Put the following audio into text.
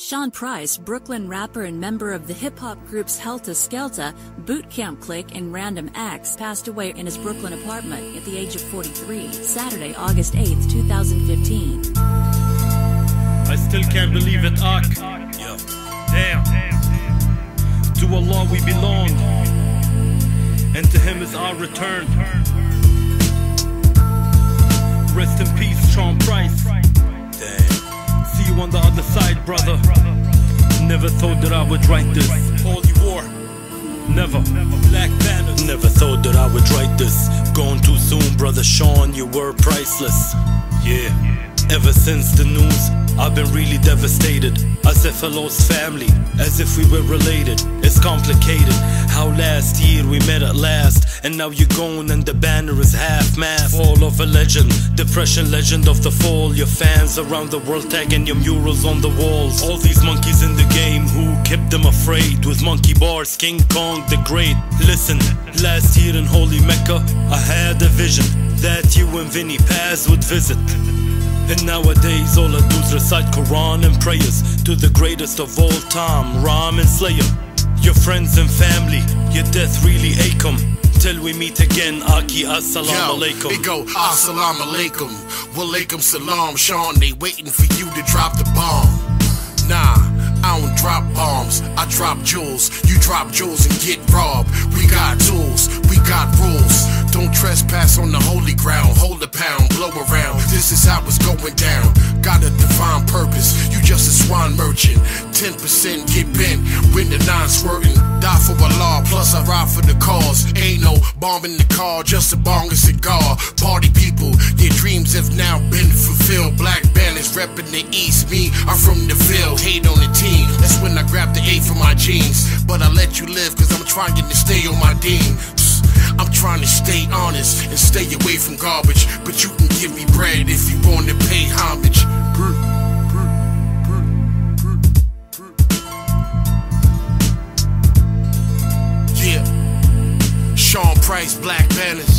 Sean Price, Brooklyn rapper and member of the hip hop groups Heltah Skeltah, Boot Camp Clique, and Random Acts, passed away in his Brooklyn apartment at the age of 43, Saturday, August 8, 2015. I still can't believe it, Ak. Yeah. Damn. To Allah we belong, and to Him is our return. Rest in peace, Sean Price. Damn. See you on the other side, brother. Never thought that I would write this. Holy war. Never. Black Bannerz. Never thought that I would write this. Gone too soon, brother Sean. You were priceless. Yeah. Ever since the news, I've been really devastated. As if I lost family, as if we were related. It's complicated. How last year we met at last, and now you're gone and the banner is half mast. Fall of a legend, depression legend of the fall. Your fans around the world tagging your murals on the walls. All these monkeys in the game, who kept them afraid? With monkey bars, King Kong the Great. Listen, last year in Holy Mecca, I had a vision that you and Vinnie Paz would visit. And nowadays all I do is recite Quran and prayers to the greatest of all time, Ram and Slayer. Your friends and family, your death really ache 'em. Till we meet again, Aki Assalamu alaikum. It go Assalamu alaikum. Walaikum salam, Sean. They waiting for you to drop the bomb. Nah, I don't drop bombs. I drop jewels. You drop jewels and get robbed. We got tools. We got rules. Don't trespass on the holy ground. Hold a pound, blow around. This is how it's going down. Got a divine purpose. You just a swan merchant. 10% get bent when the nine squirting. Die for a law, plus I ride for the cause. Ain't no bomb in the car, just a bong and cigar. Party people, your dreams have now been fulfilled. Black Bannerz repping the east. Me, I'm from the Ville, hate on the team. That's when I grab the A for my jeans. But I let you live, cause I'm trying to stay on my dean. Stay honest and stay away from garbage. But you can give me bread if you want to pay homage. Yeah. Sean Price, Black Bannerz.